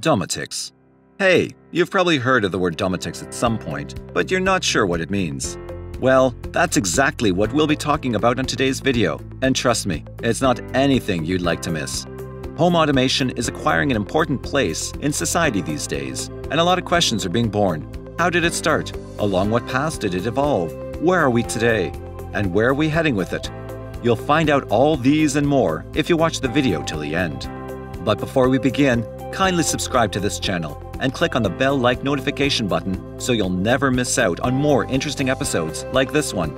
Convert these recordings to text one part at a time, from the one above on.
Domotics. Hey, you've probably heard of the word domotics at some point, but you're not sure what it means. Well, that's exactly what we'll be talking about in today's video, and trust me, it's not anything you'd like to miss. Home automation is acquiring an important place in society these days, and a lot of questions are being born. How did it start? Along what paths did it evolve? Where are we today? And where are we heading with it? You'll find out all these and more if you watch the video till the end. But before we begin, kindly subscribe to this channel and click on the bell-like notification button so you'll never miss out on more interesting episodes like this one.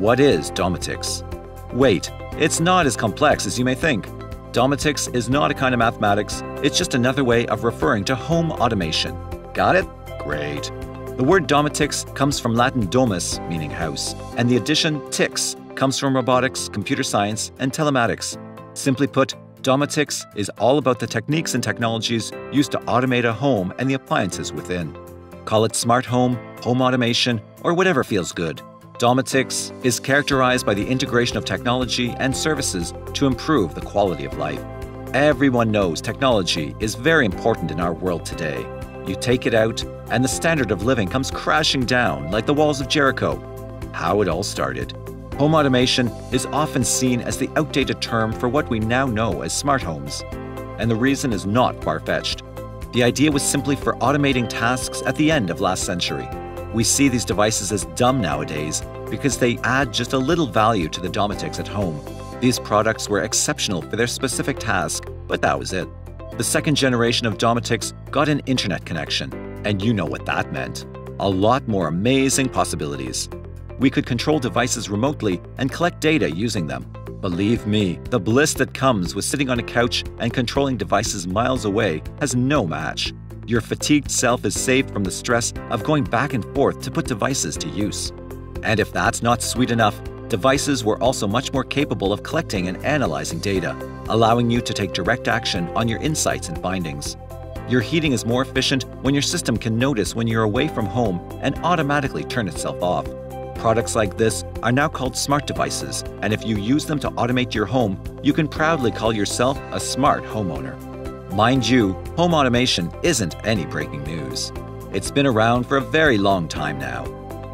What is Domotics? Wait, it's not as complex as you may think. Domotics is not a kind of mathematics, it's just another way of referring to home automation. Got it? Great. The word domotics comes from Latin domus, meaning house, and the addition tix comes from robotics, computer science, and telematics. Simply put, Domotics is all about the techniques and technologies used to automate a home and the appliances within. Call it smart home, home automation, or whatever feels good. Domotics is characterized by the integration of technology and services to improve the quality of life. Everyone knows technology is very important in our world today. You take it out, and the standard of living comes crashing down like the walls of Jericho. How it all started. Home automation is often seen as the outdated term for what we now know as smart homes. And the reason is not far fetched. The idea was simply for automating tasks at the end of last century. We see these devices as dumb nowadays because they add just a little value to the domotics at home. These products were exceptional for their specific task, but that was it. The second generation of domotics got an internet connection, and you know what that meant. A lot more amazing possibilities we could control devices remotely and collect data using them. Believe me, the bliss that comes with sitting on a couch and controlling devices miles away has no match. Your fatigued self is saved from the stress of going back and forth to put devices to use. And if that's not sweet enough, devices were also much more capable of collecting and analyzing data, allowing you to take direct action on your insights and findings. Your heating is more efficient when your system can notice when you're away from home and automatically turn itself off. Products like this are now called smart devices, and if you use them to automate your home, you can proudly call yourself a smart homeowner. Mind you, home automation isn't any breaking news. It's been around for a very long time now.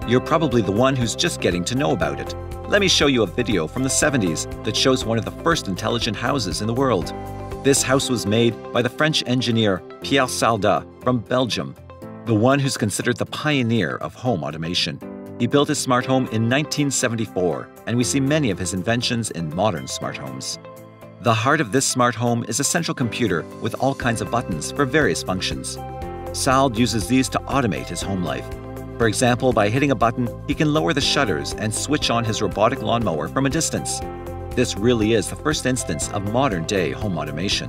You're probably the one who's just getting to know about it. Let me show you a video from the 70s that shows one of the first intelligent houses in the world. This house was made by the French engineer Pierre Salda from Belgium, the one who's considered the pioneer of home automation. He built his smart home in 1974, and we see many of his inventions in modern smart homes. The heart of this smart home is a central computer with all kinds of buttons for various functions. Sald uses these to automate his home life. For example, by hitting a button, he can lower the shutters and switch on his robotic lawnmower from a distance. This really is the first instance of modern day home automation.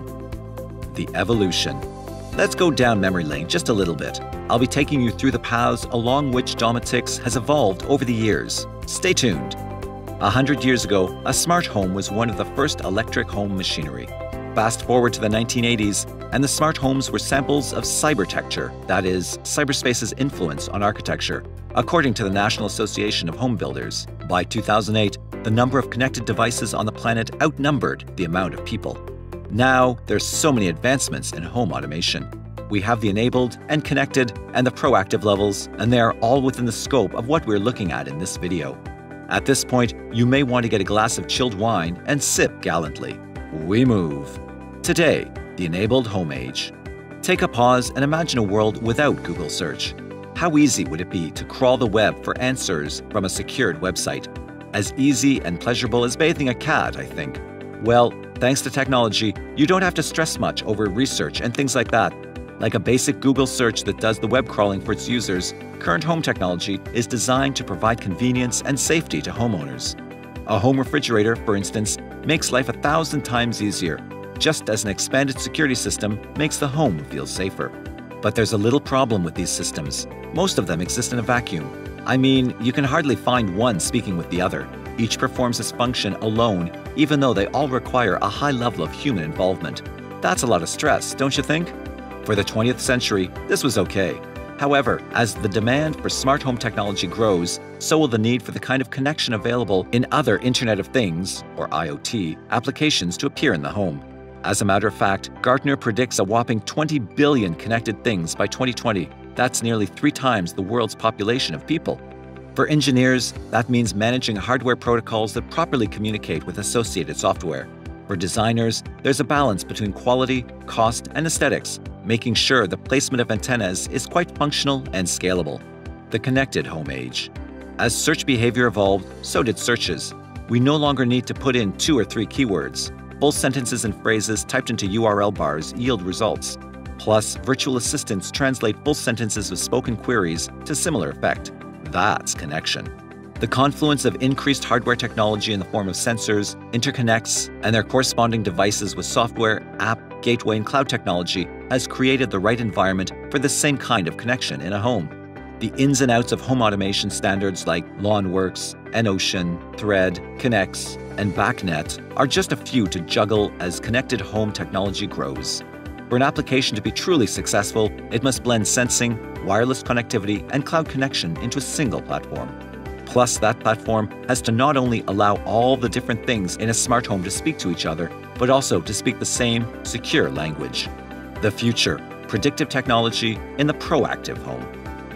The evolution. Let's go down memory lane just a little bit. I'll be taking you through the paths along which Domotics has evolved over the years. Stay tuned. A hundred years ago, a smart home was one of the first electric home machinery. Fast forward to the 1980s, and the smart homes were samples of cybertecture, that is, cyberspace's influence on architecture, according to the National Association of Home Builders. By 2008, the number of connected devices on the planet outnumbered the amount of people. Now, there's so many advancements in home automation. We have the enabled and connected and the proactive levels, and they are all within the scope of what we're looking at in this video. At this point, you may want to get a glass of chilled wine and sip gallantly. We move. Today, the enabled home age. Take a pause and imagine a world without Google search. How easy would it be to crawl the web for answers from a secured website? As easy and pleasurable as bathing a cat, I think. Well, thanks to technology, you don't have to stress much over research and things like that. Like a basic Google search that does the web crawling for its users, current home technology is designed to provide convenience and safety to homeowners. A home refrigerator, for instance, makes life a thousand times easier, just as an expanded security system makes the home feel safer. But there's a little problem with these systems. Most of them exist in a vacuum. I mean, you can hardly find one speaking with the other. Each performs its function alone, even though they all require a high level of human involvement. That's a lot of stress, don't you think? For the 20th century, this was okay. However, as the demand for smart home technology grows, so will the need for the kind of connection available in other Internet of Things, or IoT, applications to appear in the home. As a matter of fact, Gartner predicts a whopping 20 billion connected things by 2020. That's nearly three times the world's population of people. For engineers, that means managing hardware protocols that properly communicate with associated software. For designers, there's a balance between quality, cost, and aesthetics, making sure the placement of antennas is quite functional and scalable. The connected home age. As search behavior evolved, so did searches. We no longer need to put in two or three keywords. Full sentences and phrases typed into URL bars yield results. Plus, virtual assistants translate full sentences with spoken queries to similar effect. That's connection. The confluence of increased hardware technology in the form of sensors, interconnects, and their corresponding devices with software, app, gateway, and cloud technology has created the right environment for the same kind of connection in a home. The ins and outs of home automation standards like LonWorks, EnOcean, Thread, Connex, and BACnet are just a few to juggle as connected home technology grows. For an application to be truly successful, it must blend sensing, wireless connectivity, and cloud connection into a single platform. Plus, that platform has to not only allow all the different things in a smart home to speak to each other, but also to speak the same secure language. The future predictive technology in the proactive home.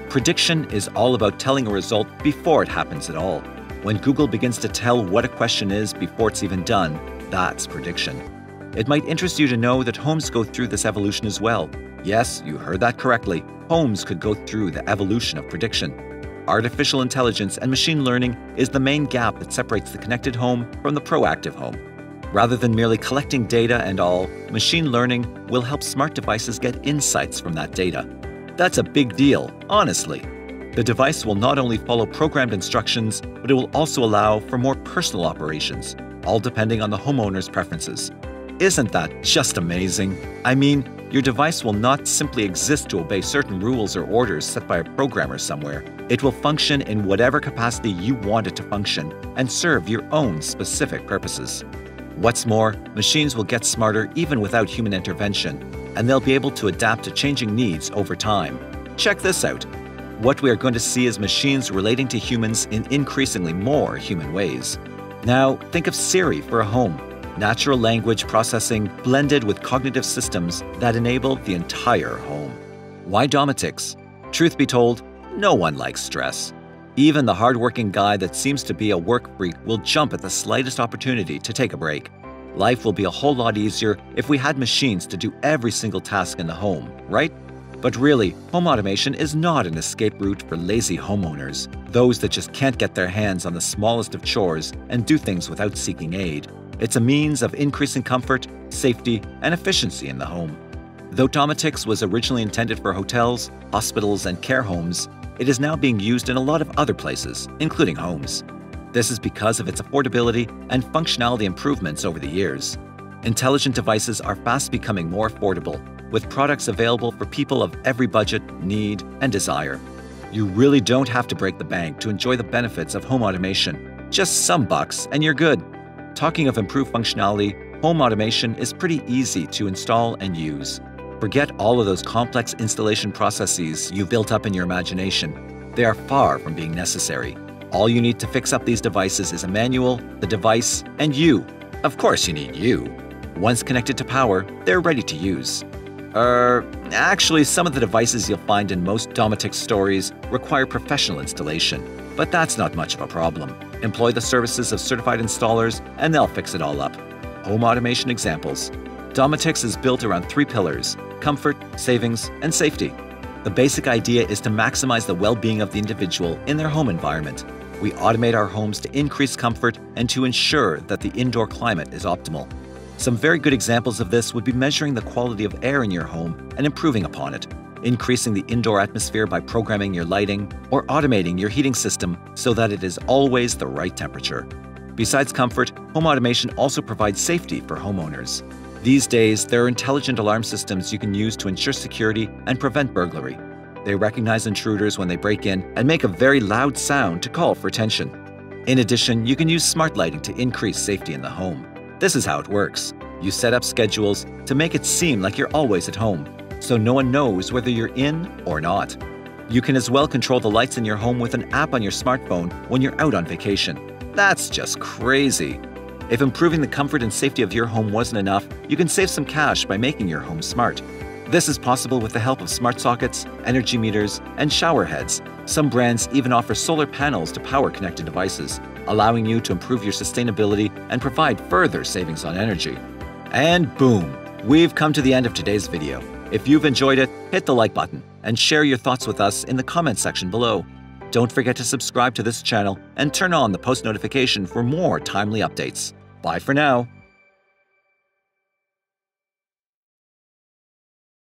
Prediction is all about telling a result before it happens at all. When Google begins to tell what a question is before it's even done, that's prediction. It might interest you to know that homes go through this evolution as well. Yes, you heard that correctly. Homes could go through the evolution of prediction artificial intelligence and machine learning is the main gap that separates the connected home from the proactive home. Rather than merely collecting data and all, machine learning will help smart devices get insights from that data. That's a big deal, honestly. The device will not only follow programmed instructions, but it will also allow for more personal operations, all depending on the homeowner's preferences. Isn't that just amazing? I mean, your device will not simply exist to obey certain rules or orders set by a programmer somewhere. It will function in whatever capacity you want it to function and serve your own specific purposes. What's more, machines will get smarter even without human intervention, and they'll be able to adapt to changing needs over time. Check this out. What we are going to see is machines relating to humans in increasingly more human ways. Now, think of Siri for a home natural language processing blended with cognitive systems that enable the entire home. Why Domotics? Truth be told, no one likes stress. Even the hardworking guy that seems to be a work freak will jump at the slightest opportunity to take a break. Life will be a whole lot easier if we had machines to do every single task in the home, right? But really, home automation is not an escape route for lazy homeowners, those that just can't get their hands on the smallest of chores and do things without seeking aid. It's a means of increasing comfort, safety, and efficiency in the home. Though Domotics was originally intended for hotels, hospitals, and care homes, it is now being used in a lot of other places, including homes. This is because of its affordability and functionality improvements over the years. Intelligent devices are fast becoming more affordable, with products available for people of every budget, need, and desire. You really don't have to break the bank to enjoy the benefits of home automation. Just some bucks and you're good. Talking of improved functionality, home automation is pretty easy to install and use. Forget all of those complex installation processes you built up in your imagination. They are far from being necessary. All you need to fix up these devices is a manual, the device, and you. Of course you need you. Once connected to power, they're ready to use. Er, actually, some of the devices you'll find in most Domotics stories require professional installation, but that's not much of a problem. Employ the services of certified installers, and they'll fix it all up. Home automation examples. Domotics is built around three pillars comfort, savings, and safety. The basic idea is to maximize the well being of the individual in their home environment. We automate our homes to increase comfort and to ensure that the indoor climate is optimal. Some very good examples of this would be measuring the quality of air in your home and improving upon it, increasing the indoor atmosphere by programming your lighting, or automating your heating system so that it is always the right temperature. Besides comfort, home automation also provides safety for homeowners. These days, there are intelligent alarm systems you can use to ensure security and prevent burglary. They recognize intruders when they break in and make a very loud sound to call for attention. In addition, you can use smart lighting to increase safety in the home. This is how it works. You set up schedules to make it seem like you're always at home, so no one knows whether you're in or not. You can as well control the lights in your home with an app on your smartphone when you're out on vacation. That's just crazy. If improving the comfort and safety of your home wasn't enough, you can save some cash by making your home smart. This is possible with the help of smart sockets, energy meters, and shower heads. Some brands even offer solar panels to power connected devices, allowing you to improve your sustainability and provide further savings on energy. And boom, we've come to the end of today's video. If you've enjoyed it, hit the like button and share your thoughts with us in the comment section below. Don't forget to subscribe to this channel and turn on the post notification for more timely updates. Bye for now.